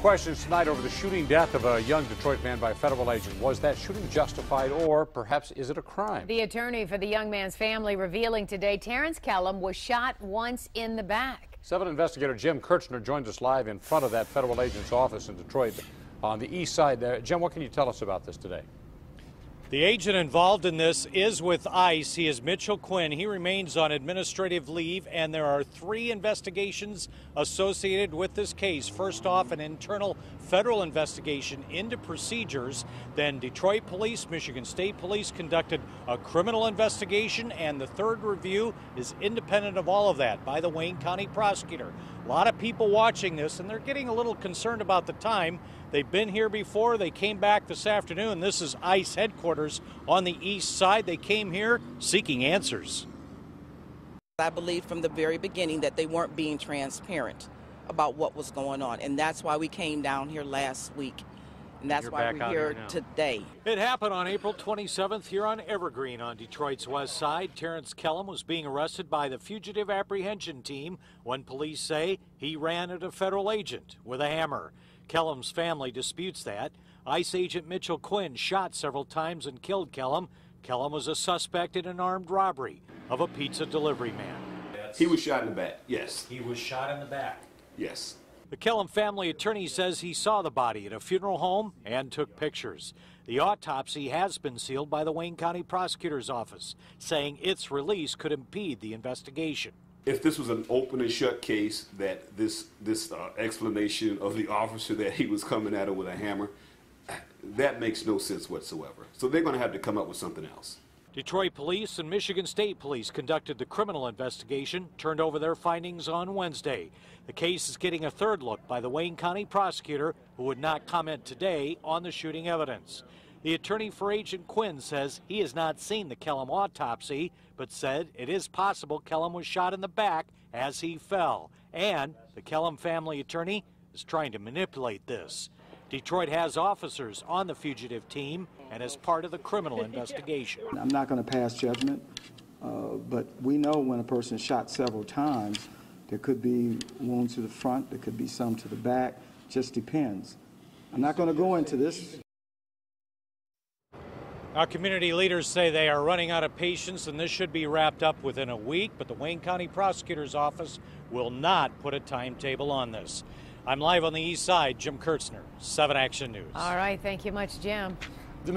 Questions tonight over the shooting death of a young Detroit man by a federal agent. Was that shooting justified or perhaps is it a crime? The attorney for the young man's family revealing today Terrance Kellom was shot once in the back. Seven investigator Jim Kiertzner joins us live in front of that federal agent's office in Detroit on the east side there. Jim, what can you tell us about this today? The agent involved in this is with ICE. He is Mitchell Quinn. He remains on administrative leave, and there are three investigations associated with this case. First off, an internal federal investigation into procedures. Then, Detroit Police, Michigan State Police conducted a criminal investigation, and the third review is independent of all of that by the Wayne County prosecutor. A lot of people watching this, and they're getting a little concerned about the time. They've been here before. They came back this afternoon. This is ICE headquarters on the east side. They came here seeking answers. I believe from the very beginning that they weren't being transparent about what was going on, and that's why we came down here last week. And that's You're why we're here here today. It happened on April 27th here on Evergreen on Detroit's west side. Terrance Kellom was being arrested by the fugitive apprehension team when police say he ran at a federal agent with a hammer. Kellom's family disputes that. ICE agent Mitchell Quinn shot several times and killed Kellom. Kellom was a suspect in an armed robbery of a pizza delivery man. He was shot in the back. Yes. He was shot in the back. Yes. The Kellom family attorney says he saw the body at a funeral home and took pictures. The autopsy has been sealed by the Wayne County Prosecutor's Office, saying its release could impede the investigation. If this was an open and shut case, that this this uh, explanation of the officer that he was coming at him with a hammer, that makes no sense whatsoever. So they're going to have to come up with something else. Detroit police and Michigan State police conducted the criminal investigation, turned over their findings on Wednesday. The case is getting a third look by the Wayne County prosecutor, who would not comment today on the shooting evidence. The attorney for Agent Quinn says he has not seen the Kellom autopsy, but said it is possible Kellom was shot in the back as he fell. And the Kellom family attorney is trying to manipulate this. Detroit has officers on the fugitive team and is part of the criminal investigation. I'm not going to pass judgment, uh, but we know when a person is shot several times, there could be wounds to the front, there could be some to the back, just depends. I'm not going to go into this. Our community leaders say they are running out of patience and this should be wrapped up within a week, but the Wayne County Prosecutor's Office will not put a timetable on this. I'm live on the east side, Jim Kiertzner, 7 Action News. All right, thank you much, Jim. The